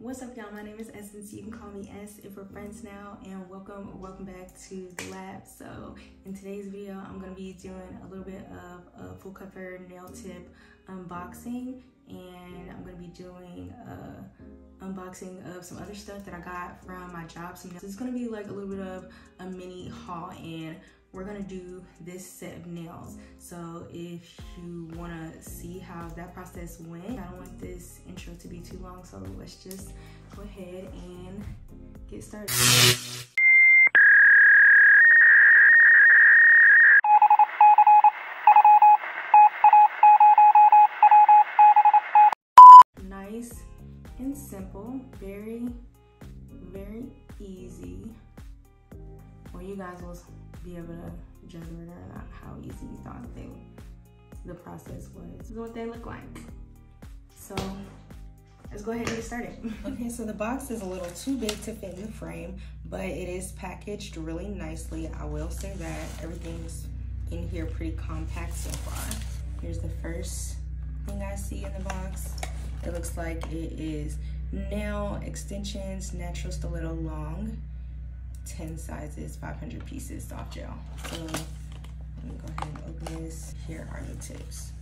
What's up, y'all? My name is Essence. You can call me S if we're friends now. And welcome, welcome back to the lab. So, in today's video, I'm gonna be doing a little bit of a full cover nail tip unboxing, and I'm gonna be doing a unboxing of some other stuff that I got from my job. So, it's gonna be like a little bit of a mini haul, and we're gonna do this set of nails. So if you wanna see how that process went, I don't want this intro to be too long, so let's just go ahead and get started. Nice and simple, very, very easy. Well, you guys will be able to whether or not how easy you thought they, the process was. What they look like. So let's go ahead and get started. okay, so the box is a little too big to fit in the frame, but it is packaged really nicely. I will say that everything's in here pretty compact so far. Here's the first thing I see in the box. It looks like it is nail extensions, natural stiletto long. 10 sizes, 500 pieces soft gel. So let me go ahead and open this. Here are the tips.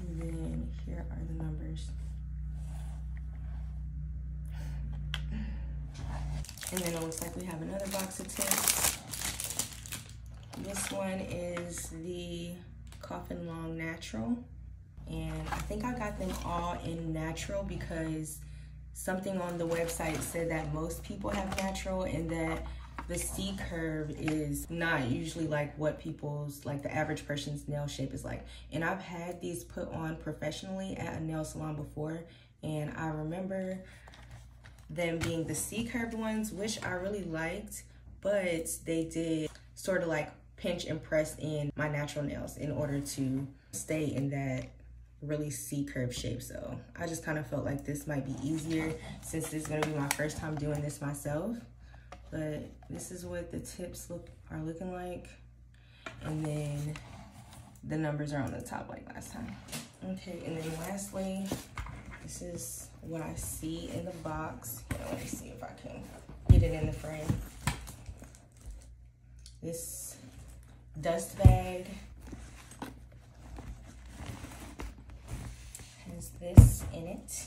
And then here are the numbers. And then it looks like we have another box of tips. This one is the Coffin Long Natural and I think I got them all in natural because something on the website said that most people have natural and that the C curve is not usually like what people's like the average person's nail shape is like. And I've had these put on professionally at a nail salon before. And I remember them being the C curved ones which I really liked but they did sort of like pinch and press in my natural nails in order to stay in that really C curve shape. So I just kind of felt like this might be easier since this is gonna be my first time doing this myself. But this is what the tips look are looking like. And then the numbers are on the top like last time. Okay, and then lastly, this is what I see in the box. Here, let me see if I can get it in the frame. This dust bag this in it.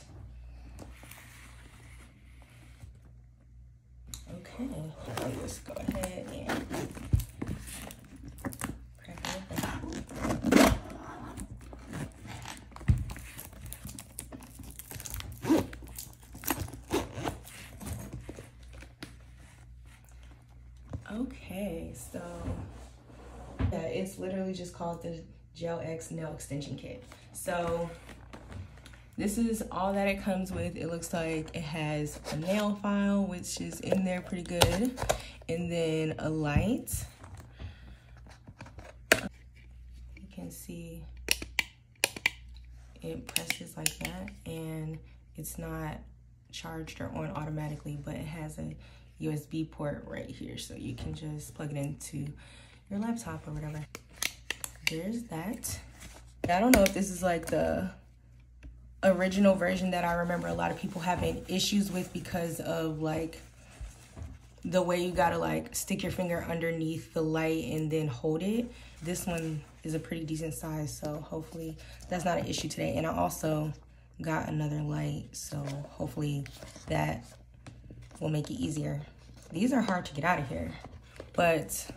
Okay, I'll just go ahead and. Okay, so yeah, it's literally just called the Gel X Nail Extension Kit. So this is all that it comes with. It looks like it has a nail file, which is in there pretty good. And then a light. You can see it presses like that and it's not charged or on automatically, but it has a USB port right here. So you can just plug it into your laptop or whatever. There's that. I don't know if this is like the original version that I remember a lot of people having issues with because of like the way you gotta like stick your finger underneath the light and then hold it. This one is a pretty decent size, so hopefully that's not an issue today. And I also got another light, so hopefully that will make it easier. These are hard to get out of here, but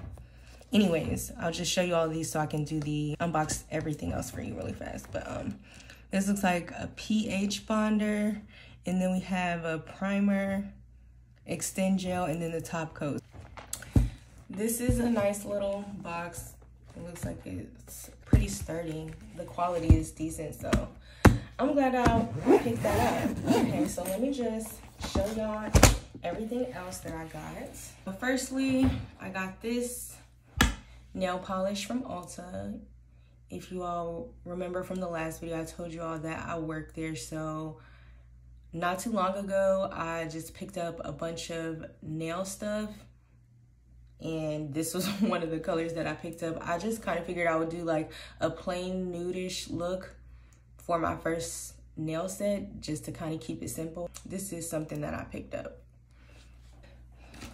anyways, I'll just show you all these so I can do the unbox everything else for you really fast. But um, this looks like a pH bonder. And then we have a primer, extend gel, and then the top coat. This is a nice little box. It looks like it's pretty sturdy. The quality is decent, so I'm glad I picked that up. Okay, so let me just show y'all everything else that I got. But firstly, I got this nail polish from Ulta if you all remember from the last video, I told you all that I work there. So not too long ago, I just picked up a bunch of nail stuff and this was one of the colors that I picked up. I just kind of figured I would do like a plain nudish look for my first nail set just to kind of keep it simple. This is something that I picked up.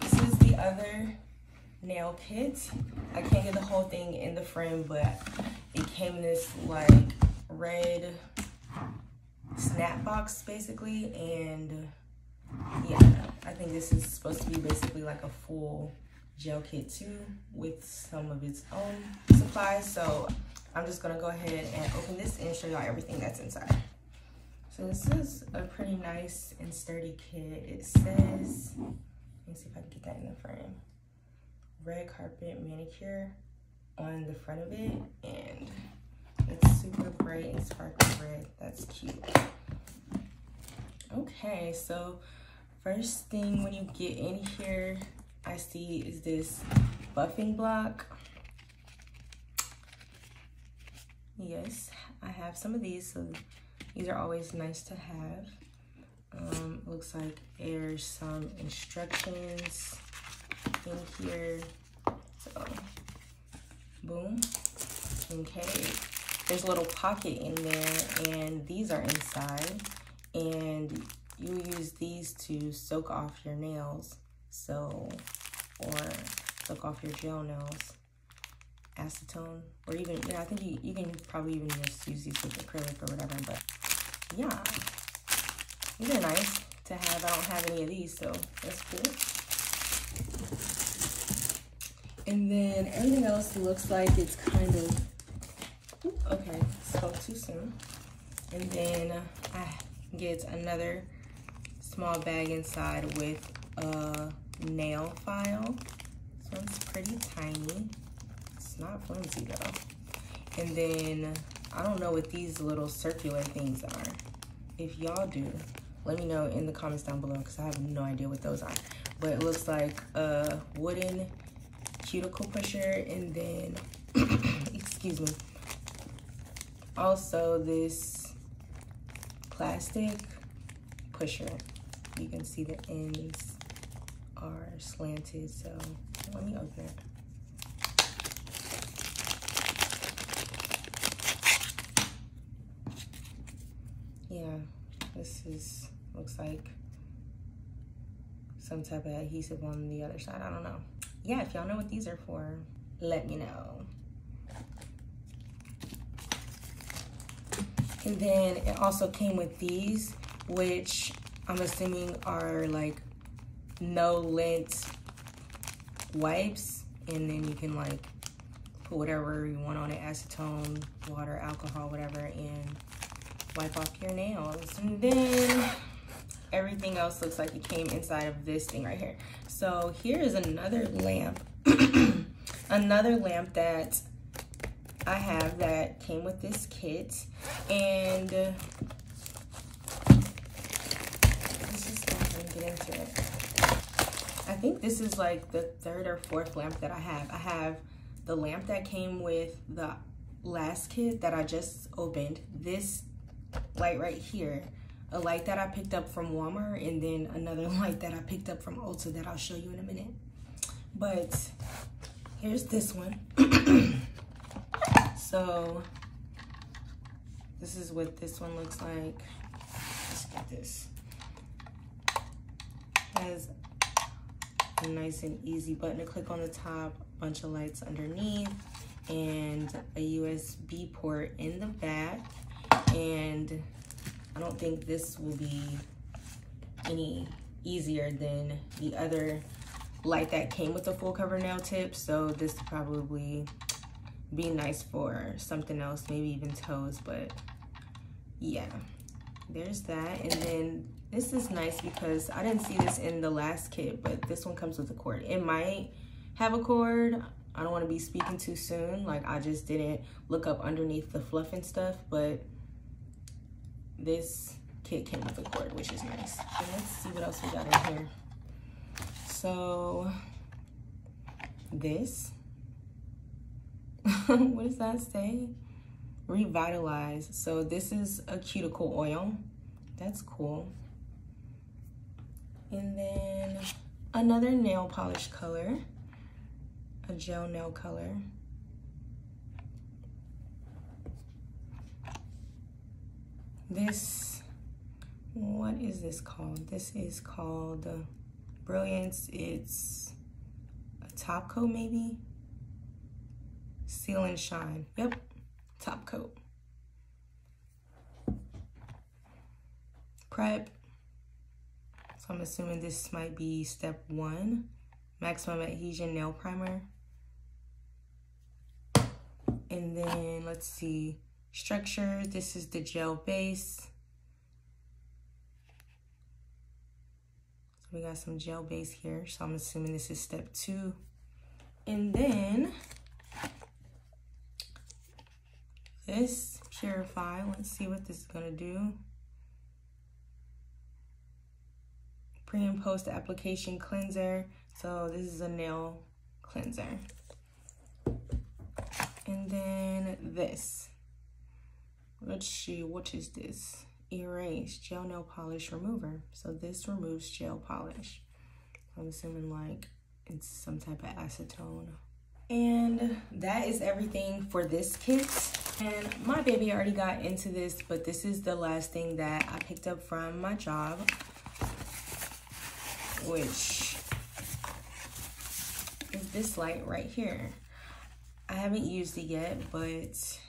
This is the other nail kit. I can't get the whole thing in the frame, but it came in this like red snap box basically. And yeah, I think this is supposed to be basically like a full gel kit too with some of its own supplies. So I'm just gonna go ahead and open this and show y'all everything that's inside. So this is a pretty nice and sturdy kit. It says, let me see if I can get that in the frame. Red carpet manicure on the front of it and it's super bright and sparkly red. That's cute. Okay, so first thing when you get in here, I see is this buffing block. Yes, I have some of these, so these are always nice to have. Um, looks like there's some instructions in here. So, boom. Okay, there's a little pocket in there, and these are inside. And you use these to soak off your nails. So, or soak off your gel nails acetone or even yeah I think you, you can probably even just use these with acrylic or whatever but yeah these are nice to have I don't have any of these so that's cool and then everything else looks like it's kind of okay spoke too soon and then I get another small bag inside with a nail file this one's pretty tiny It's not flimsy though. And then I don't know what these little circular things are. If y'all do, let me know in the comments down below because I have no idea what those are. But it looks like a wooden cuticle pusher and then, excuse me, also this plastic pusher. You can see the ends are slanted, so let me open it. yeah, this is, looks like some type of adhesive on the other side. I don't know. Yeah, if y'all know what these are for, let me know. And then it also came with these, which I'm assuming are like no lint wipes. And then you can like put whatever you want on it, acetone, water, alcohol, whatever, and wipe off your nails. And then everything else looks like it came inside of this thing right here. So here is another lamp. another lamp that I have that came with this kit. And let's just go and get into it. I think this is like the third or fourth lamp that I have. I have the lamp that came with the last kit that I just opened. This light right here a light that I picked up from Walmart and then another light that I picked up from Ulta that I'll show you in a minute. But here's this one. so this is what this one looks like. Let's get this. Has a nice and easy button to click on the top, bunch of lights underneath, and a USB port in the back and I don't think this will be any easier than the other light that came with the full cover nail tip. So this probably be nice for something else, maybe even toes, but yeah, there's that. And then this is nice because I didn't see this in the last kit, but this one comes with a cord. It might have a cord. I don't want to be speaking too soon. Like I just didn't look up underneath the fluff and stuff, but this kit came with a cord, which is nice. And let's see what else we got in here. So this, what does that say? Revitalize. So this is a cuticle oil. That's cool. And then another nail polish color. a gel nail color. This, what is this called? This is called uh, Brilliance. It's a top coat maybe? Seal and Shine. Yep, top coat. Prep. So I'm assuming this might be step one. Maximum Adhesion Nail Primer. And then let's see, structure. This is the gel base. So we got some gel base here. So I'm assuming this is step two. And then this purify. Let's see what this is gonna do. Pre and post application cleanser. So this is a nail cleanser. And then this. Let's see, what is this? Erase gel nail polish remover. So this removes gel polish. I'm assuming like it's some type of acetone. And that is everything for this kit. And my baby already got into this, but this is the last thing that I picked up from my job, which is this light right here. I haven't used it yet, but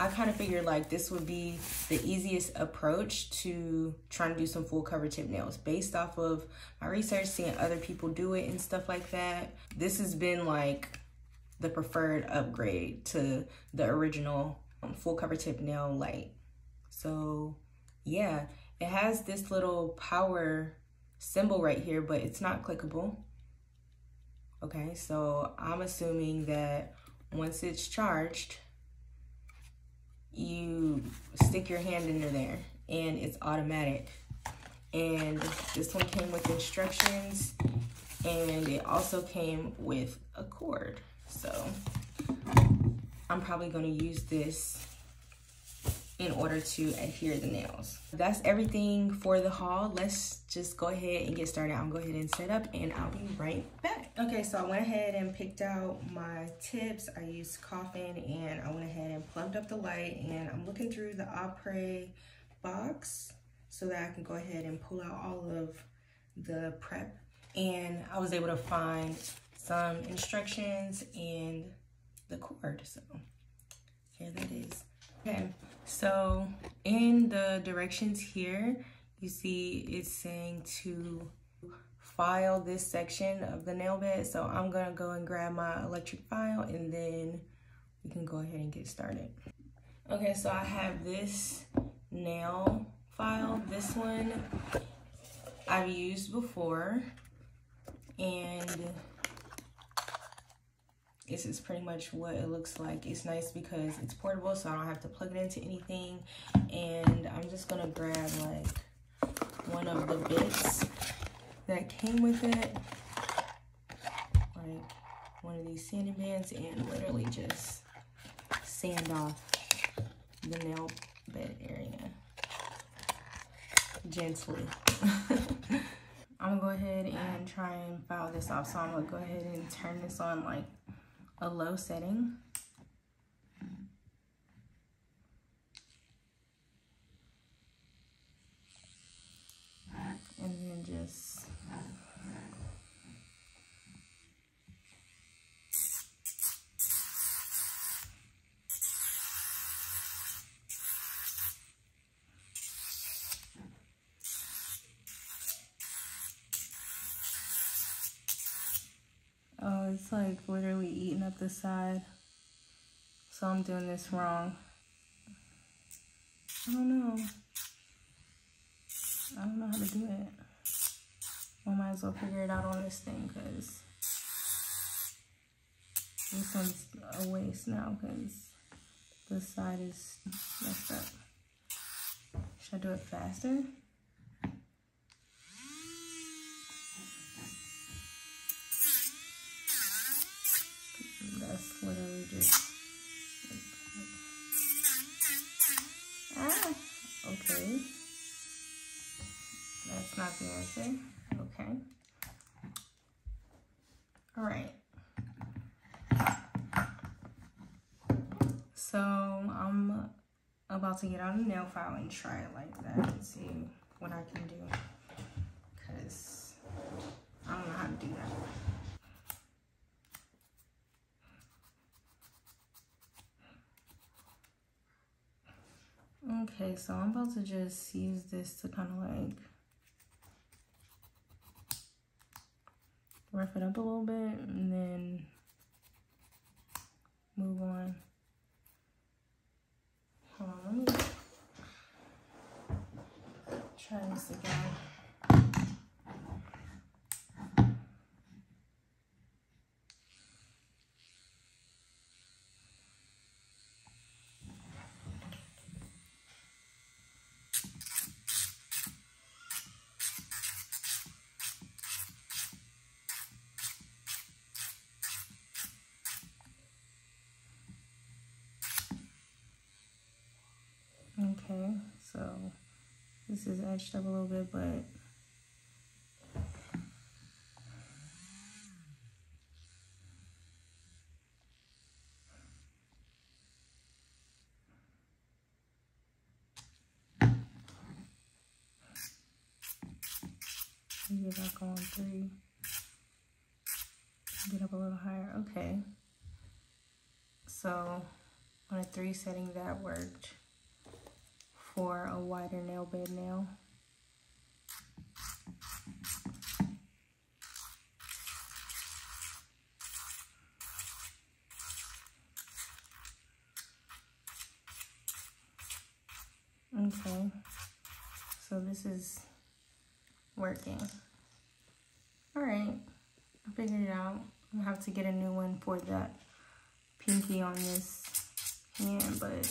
I kind of figured like this would be the easiest approach to trying to do some full cover tip nails based off of my research, seeing other people do it and stuff like that. This has been like the preferred upgrade to the original um, full cover tip nail light. So yeah, it has this little power symbol right here, but it's not clickable. Okay, so I'm assuming that once it's charged, you stick your hand into there and it's automatic. And this one came with instructions and it also came with a cord. So I'm probably gonna use this in order to adhere the nails. That's everything for the haul. Let's just go ahead and get started. I'll go ahead and set up and I'll be right back. Okay, so I went ahead and picked out my tips. I used coffin and I went ahead and plugged up the light and I'm looking through the Apres box so that I can go ahead and pull out all of the prep. And I was able to find some instructions and the cord. So here that is. Okay, so in the directions here, you see it's saying to file this section of the nail bed. So I'm gonna go and grab my electric file and then we can go ahead and get started. Okay, so I have this nail file. This one I've used before and this is pretty much what it looks like. It's nice because it's portable, so I don't have to plug it into anything. And I'm just gonna grab like one of the bits that came with it. Like one of these sanding bands and literally just sand off the nail bed area gently. I'm gonna go ahead and try and file this off. So I'm gonna go ahead and turn this on like a low setting. And then just Oh, it's like literally the side. So I'm doing this wrong. I don't know. I don't know how to do it. I might as well figure it out on this thing because this one's a waste now because this side is messed up. Should I do it faster? That's literally just... Ah, okay. That's not the answer. Okay. All right. So I'm about to get out a nail file and try it like that and see what I can do. Because I don't know how to do that. Okay, so I'm about to just use this to kind of like rough it up a little bit and then move on. Hold on, let me try this again. Okay, so this is etched up a little bit, but get back on three. Get up a little higher. Okay. So on a three setting that worked for a wider nail bed nail. Okay, so this is working. All right, I figured it out. i have to get a new one for that pinky on this hand, but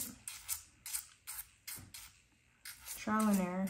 trial and error.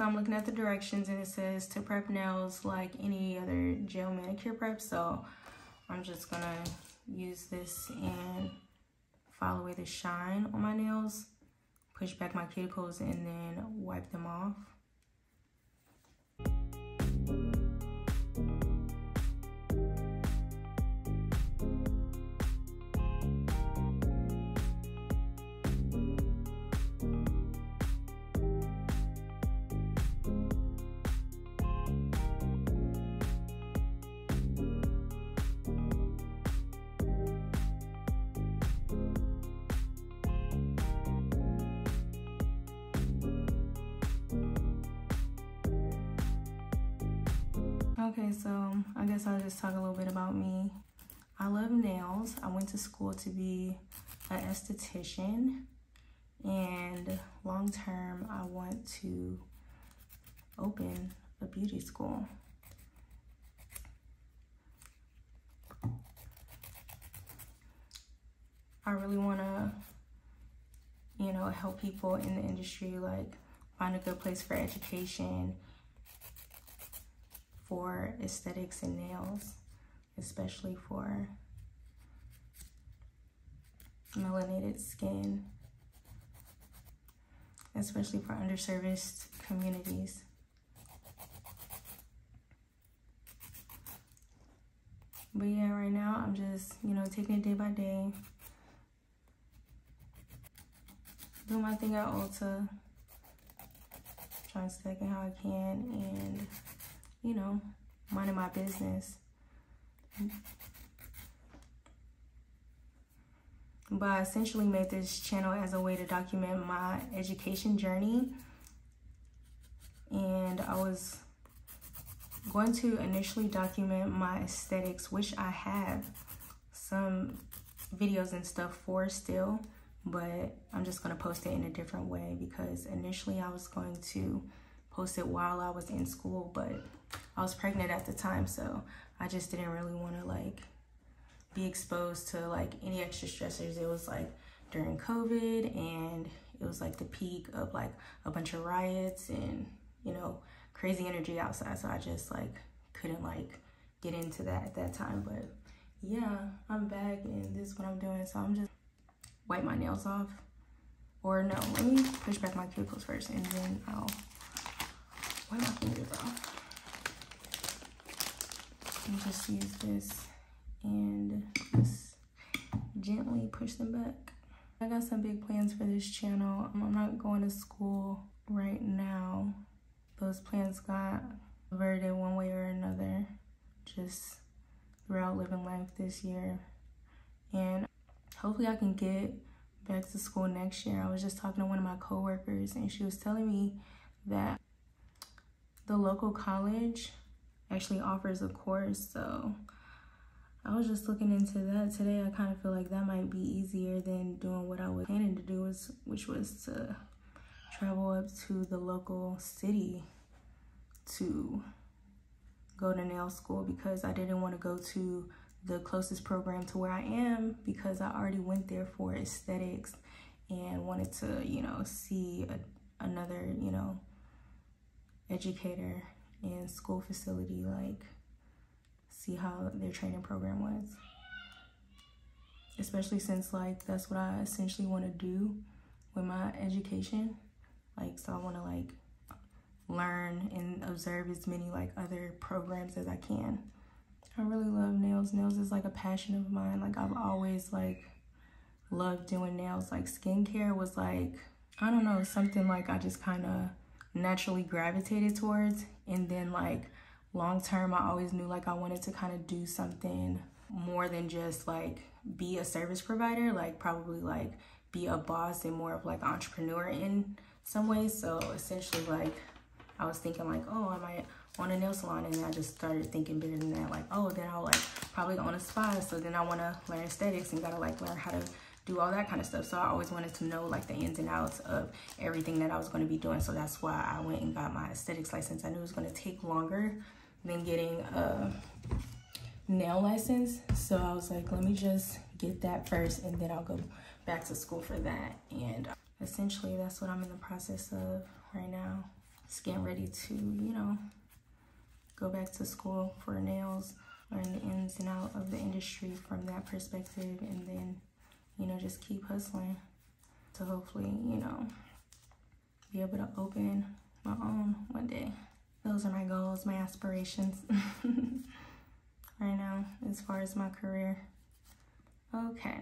So I'm looking at the directions and it says to prep nails like any other gel manicure prep. So I'm just gonna use this and file away the shine on my nails, push back my cuticles and then wipe them off. Okay, so I guess I'll just talk a little bit about me. I love nails. I went to school to be an esthetician and long term I want to open a beauty school. I really want to, you know, help people in the industry, like find a good place for education for aesthetics and nails, especially for melanated skin, especially for underserviced communities. But yeah, right now I'm just, you know, taking it day by day. Doing my thing at Ulta. Trying to stack it how I can and you know, minding my business. But I essentially made this channel as a way to document my education journey and I was going to initially document my aesthetics, which I have some videos and stuff for still, but I'm just gonna post it in a different way because initially I was going to post it while I was in school, but I was pregnant at the time, so I just didn't really wanna like be exposed to like any extra stressors. It was like during COVID and it was like the peak of like a bunch of riots and you know crazy energy outside. So i just like couldn't like get into that at that time. But yeah i'm back and this is what i'm doing. So i'm just wipe my nails off. Or no let me push back my cuticles first and then i'll wipe my fingers off and just use this and just gently push them back I got some big plans for this channel. I'm not going to school right now. Those plans got averted one way or another just throughout living life this year. And hopefully I can get back to school next year. I was just talking to one of my coworkers and she was telling me that the local college actually offers a course. So I was just looking into that today. I kind of feel like that might be easier than doing what I was planning to do, was, which was to travel up to the local city to go to nail school because I didn't want to go to the closest program to where I am because I already went there for aesthetics and wanted to, you know, see a, another, you know, educator in school facility like see how their training program was. Especially since like that's what I essentially want to do with my education. Like so I want to like learn and observe as many like other programs as I can. I really love nails. Nails is like a passion of mine. Like I've always like loved doing nails. Like skincare was like, I don't know, something like I just kind of naturally gravitated towards. And then like long term, I always knew like I wanted to kind of do something more than just like be a service provider, like probably like be a boss and more of like entrepreneur in some ways. So essentially like I was thinking like, oh, I might own a nail salon and I just started thinking bigger than that. Like, oh, then I'll like probably own a spa. So then I want to learn aesthetics and gotta like learn how to do all that kind of stuff. So I always wanted to know like the ins and outs of everything that I was going to be doing. So that's why I went and got my aesthetics license. I knew it was going to take longer than getting a nail license. So I was like, let me just get that first and then I'll go back to school for that. And essentially that's what I'm in the process of right now. Just getting ready to, you know, go back to school for nails, learn the ins and out of the industry from that perspective and then, you know, just keep hustling to hopefully, you know, be able to open my own one day those are my goals, my aspirations right now as far as my career. Okay,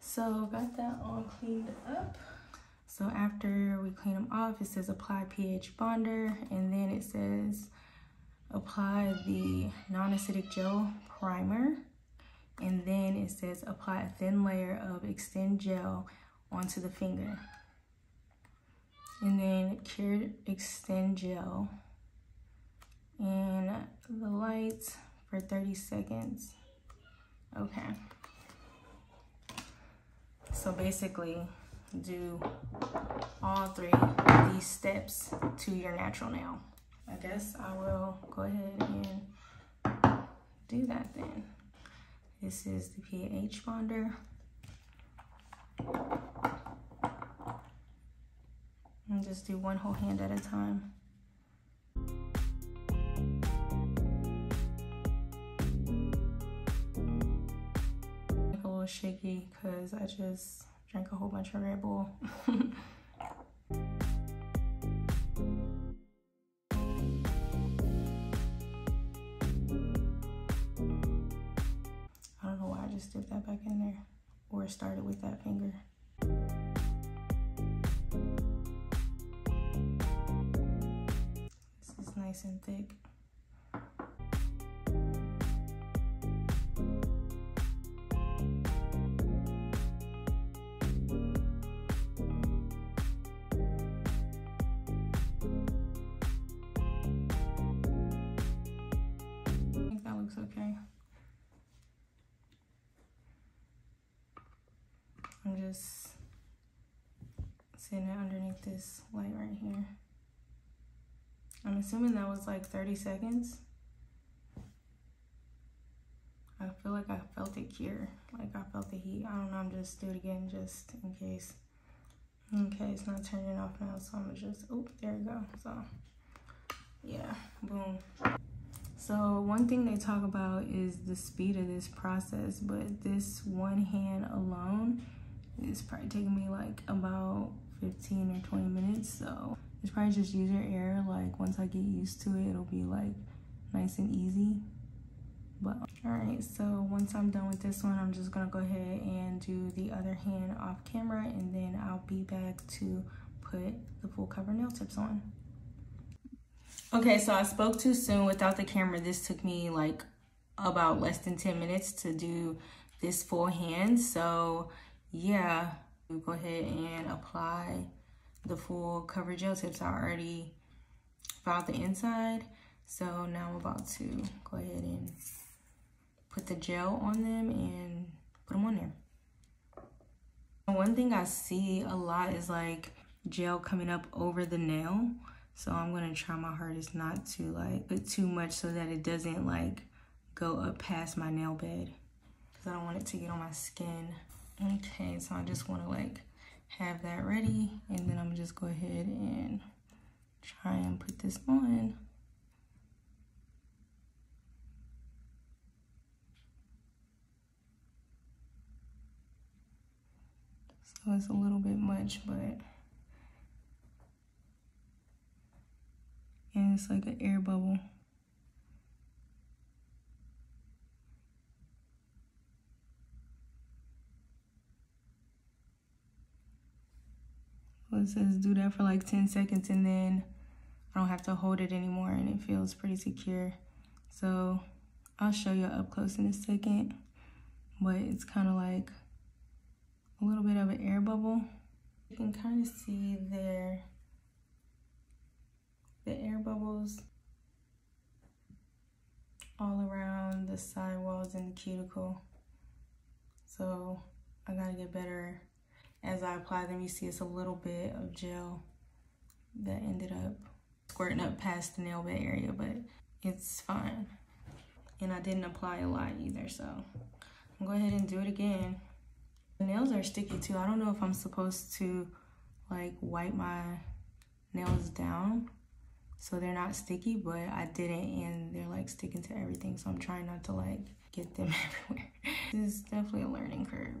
so got that all cleaned up. So after we clean them off, it says apply pH bonder and then it says apply the non-acidic gel primer and then it says apply a thin layer of extend gel onto the finger. And then cured extend gel. And the light for 30 seconds. Okay. So basically do all three of these steps to your natural nail. I guess i will go ahead and do that then this is the ph bonder and just do one whole hand at a time. a little shaky because I just drank a whole bunch of Red Bull. started with that finger. This is nice and thick. Assuming that was like 30 seconds. I feel like I felt it cure. Like I felt the heat. I don't know, I'm just do it again just in case. Okay, it's not turning off now, so I'm just, oh, there we go. So, yeah, boom. So one thing they talk about is the speed of this process, but this one hand alone is probably taking me like about 15 or 20 minutes. So it's probably just user error. Like once I get used to it, it'll be like nice and easy. But all right, so once I'm done with this one, I'm just gonna go ahead and do the other hand off camera and then I'll be back to put the full cover nail tips on. Okay, so I spoke too soon without the camera. This took me like about less than 10 minutes to do this full hand. So yeah, go ahead and apply the full cover gel tips. I already filed the inside. So now I'm about to go ahead and put the gel on them and put them on there. One thing I see a lot is like gel coming up over the nail. So I'm gonna try my hardest not to like put too much so that it doesn't like go up past my nail bed. Cause I don't want it to get on my skin. Okay, so I just wanna like have that ready and then I'm just go ahead and try and put this on. So it's a little bit much, but and it's like an air bubble. It says do that for like 10 seconds and then I don't have to hold it anymore and it feels pretty secure. So I'll show you up close in a second, but it's kind of like a little bit of an air bubble. You can kind of see there the air bubbles all around the side walls and the cuticle. So I gotta get better as I apply them. You see it's a little bit of gel that ended up squirting up past the nail bed area, but it's fine. And I didn't apply a lot either, so I'm gonna go ahead and do it again. The nails are sticky too. I don't know if I'm supposed to like wipe my nails down so they're not sticky, but I didn't and they're like sticking to everything. So I'm trying not to like get them everywhere. this is definitely a learning curve.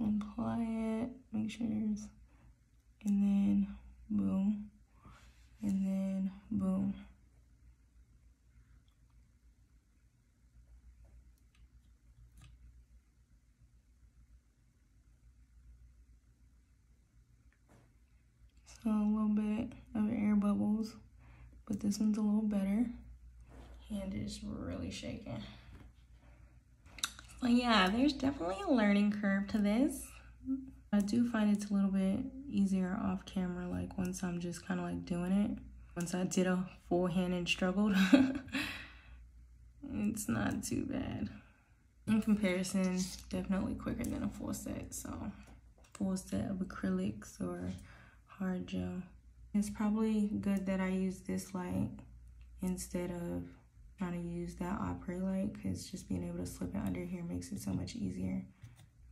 Apply it, make sure there's, and then boom, and then boom. So a little bit of air bubbles but this one's a little better. Hand is really shaking. So yeah, there's definitely a learning curve to this. I do find it's a little bit easier off camera, like once I'm just kind of like doing it. Once I did a full hand and struggled, it's not too bad. In comparison, definitely quicker than a full set. So full set of acrylics or hard gel. It's probably good that I use this light instead of trying to use that Apres light because just being able to slip it under here makes it so much easier.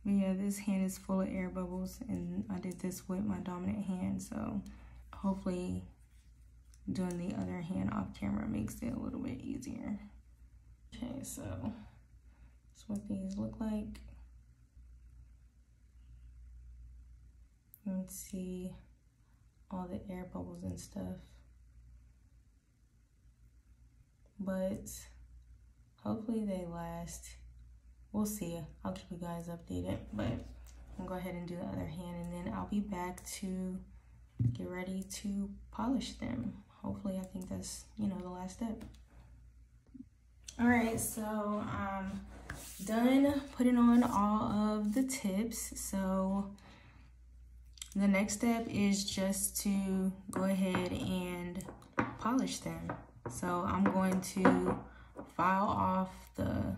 But yeah, this hand is full of air bubbles and I did this with my dominant hand. So hopefully doing the other hand off camera makes it a little bit easier. Okay, so that's what these look like. Let's see all the air bubbles and stuff. But hopefully they last. We'll see. I'll keep you guys updated. But I'm gonna go ahead and do the other hand and then I'll be back to get ready to polish them. Hopefully I think that's, you know, the last step. All right, so I'm done putting on all of the tips. So the next step is just to go ahead and polish them. So I'm going to file off the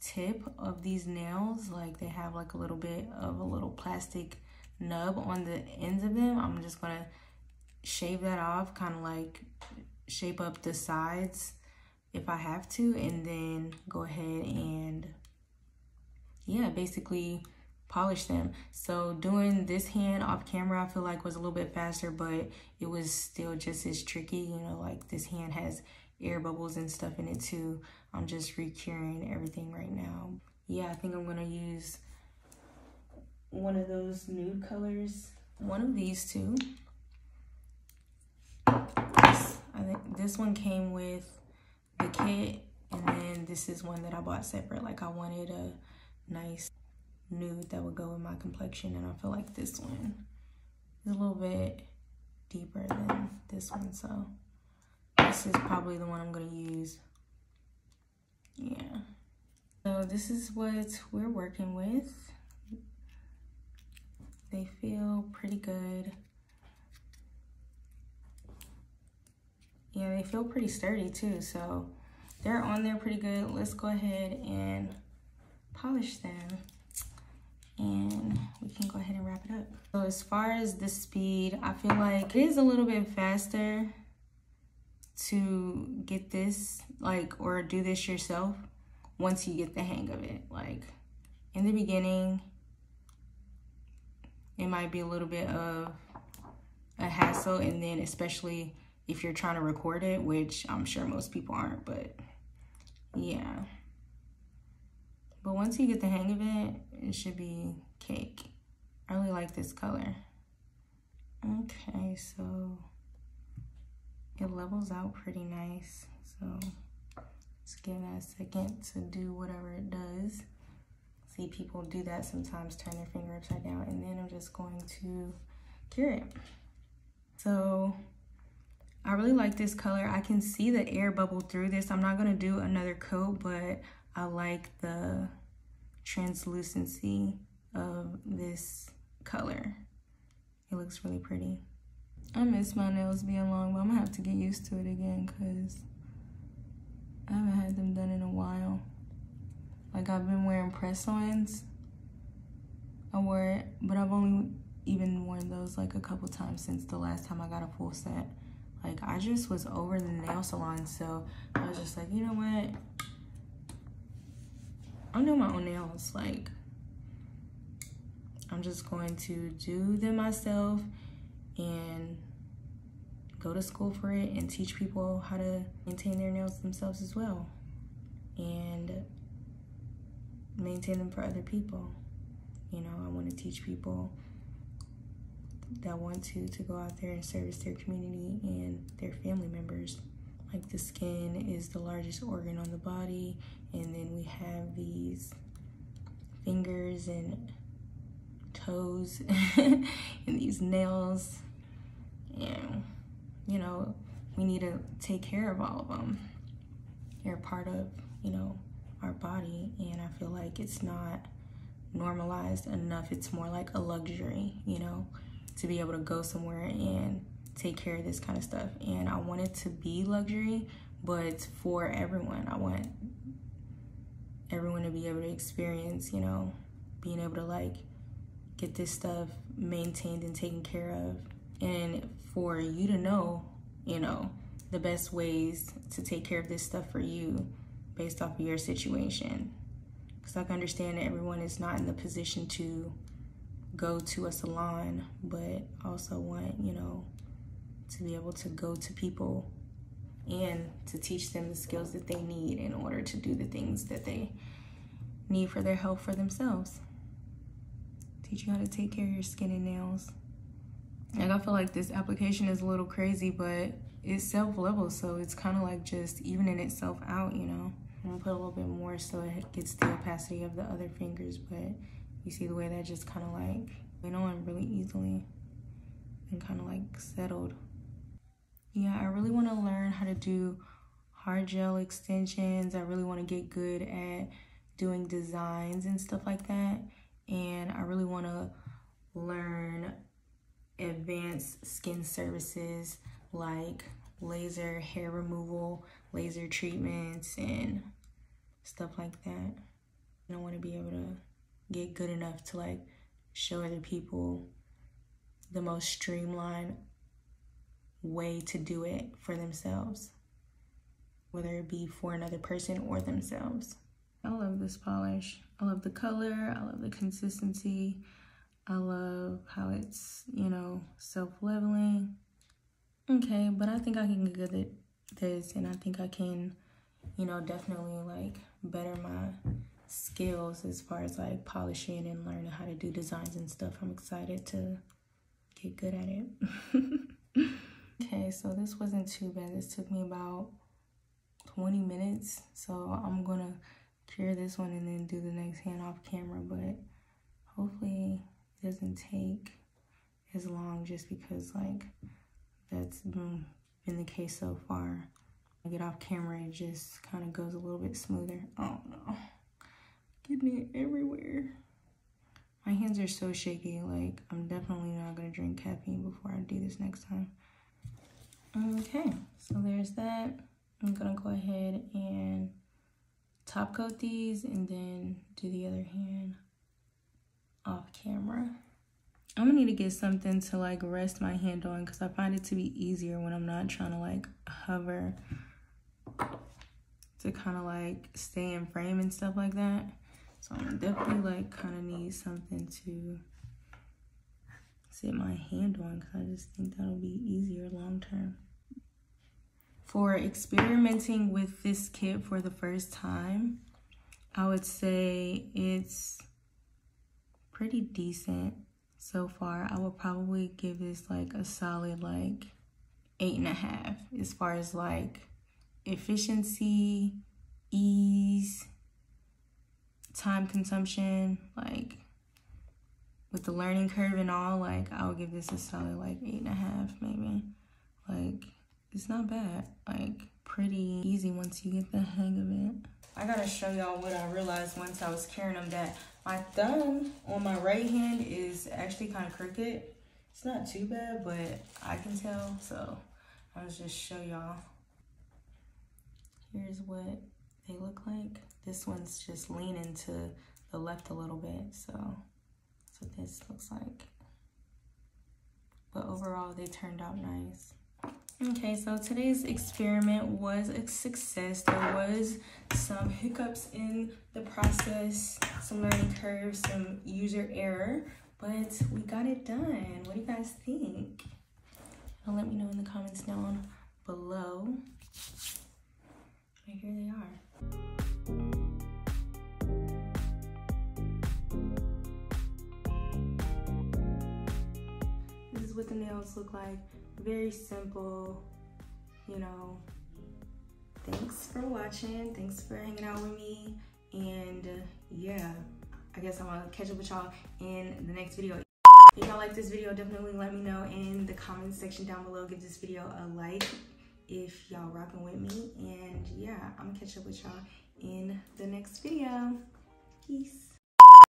tip of these nails, like they have like a little bit of a little plastic nub on the ends of them. I'm just gonna shave that off, kind of like shape up the sides if I have to, and then go ahead and yeah, basically polish them. So doing this hand off camera, I feel like was a little bit faster, but it was still just as tricky. You know, like this hand has air bubbles and stuff in it too. I'm just recuring everything right now. Yeah, I think I'm gonna use one of those nude colors. One of these two. This, I think this one came with the kit and then this is one that I bought separate. Like I wanted a nice nude that would go with my complexion and I feel like this one is a little bit deeper than this one so this is probably the one I'm gonna use. Yeah. So this is what we're working with. They feel pretty good. Yeah they feel pretty sturdy too so they're on there pretty good. Let's go ahead and polish them and we can go ahead and wrap it up. So as far as the speed, I feel like it is a little bit faster to get this like or do this yourself once you get the hang of it. Like in the beginning, it might be a little bit of a hassle and then especially if you're trying to record it, which I'm sure most people aren't, but yeah. But once you get the hang of it, it should be cake. I really like this color. Okay, so it levels out pretty nice. So let's give that a second to do whatever it does. See people do that sometimes, turn their finger upside down, and then I'm just going to cure it. So I really like this color. I can see the air bubble through this. I'm not gonna do another coat, but I like the translucency of this color. It looks really pretty. I miss my nails being long, but I'm gonna have to get used to it again because I haven't had them done in a while. Like I've been wearing press-ons. I wore it, but I've only even worn those like a couple times since the last time I got a full set. Like I just was over the nail salon, so I was just like, you know what? I'm doing my own nails. Like, I'm just going to do them myself and go to school for it and teach people how to maintain their nails themselves as well and maintain them for other people. You know, I want to teach people that want to to go out there and service their community and their family members like the skin is the largest organ on the body and then we have these fingers and toes and these nails and you know we need to take care of all of them they're part of you know our body and i feel like it's not normalized enough it's more like a luxury you know to be able to go somewhere and take care of this kind of stuff. And I want it to be luxury, but for everyone. I want everyone to be able to experience, you know, being able to like get this stuff maintained and taken care of. And for you to know, you know, the best ways to take care of this stuff for you based off of your situation. Because I can understand that everyone is not in the position to go to a salon, but also want, you know, to be able to go to people and to teach them the skills that they need in order to do the things that they need for their health for themselves. Teach you how to take care of your skin and nails. Like I feel like this application is a little crazy, but it's self-level, so it's kind of like just evening itself out, you know. I'm gonna put a little bit more so it gets the opacity of the other fingers, but you see the way that just kind of like went on really easily and kind of like settled yeah, I really want to learn how to do hard gel extensions. I really want to get good at doing designs and stuff like that. And I really want to learn advanced skin services like laser hair removal, laser treatments, and stuff like that. I want to be able to get good enough to like show other people the most streamlined way to do it for themselves, whether it be for another person or themselves. I love this polish. I love the color. I love the consistency. I love how it's, you know, self-leveling. Okay, but I think I can get good at this and I think I can, you know, definitely like better my skills as far as like polishing and learning how to do designs and stuff. I'm excited to get good at it. okay, so this wasn't too bad. This took me about 20 minutes. So I'm gonna cure this one and then do the next hand off camera, but hopefully it doesn't take as long just because like that's been, been the case so far. I get off camera, it just kind of goes a little bit smoother. Oh no, getting it everywhere. My hands are so shaky, like I'm definitely not gonna drink caffeine before I do this next time. Okay, so there's that. I'm gonna go ahead and top coat these and then do the other hand off camera. I'm gonna need to get something to like rest my hand on because I find it to be easier when I'm not trying to like hover to kind of like stay in frame and stuff like that. So I'm definitely like kind of need something to sit my hand on because I just think that'll be easier long term. For experimenting with this kit for the first time, I would say it's pretty decent so far. I would probably give this like a solid like eight and a half as far as like efficiency, ease, time consumption, like with the learning curve and all, like I would give this a solid like eight and a half maybe. Like it's not bad. Like pretty easy once you get the hang of it. I gotta show y'all what I realized once I was carrying them that my thumb on my right hand is actually kind of crooked. It's not too bad, but I can tell. So I'll just show y'all. Here's what they look like. This one's just leaning to the left a little bit. So that's what this looks like. But overall, they turned out nice. Okay, so today's experiment was a success. There was some hiccups in the process, some learning curves, some user error, but we got it done. What do you guys think? Let me know in the comments down below. And here they are. This is what the nails look like very simple, you know. Thanks for watching. Thanks for hanging out with me. And uh, yeah, I guess I'm gonna catch up with y'all in the next video. If y'all like this video, definitely let me know in the comments section down below. Give this video a like if y'all rocking with me. And yeah, I'm gonna catch up with y'all in the next video. Peace.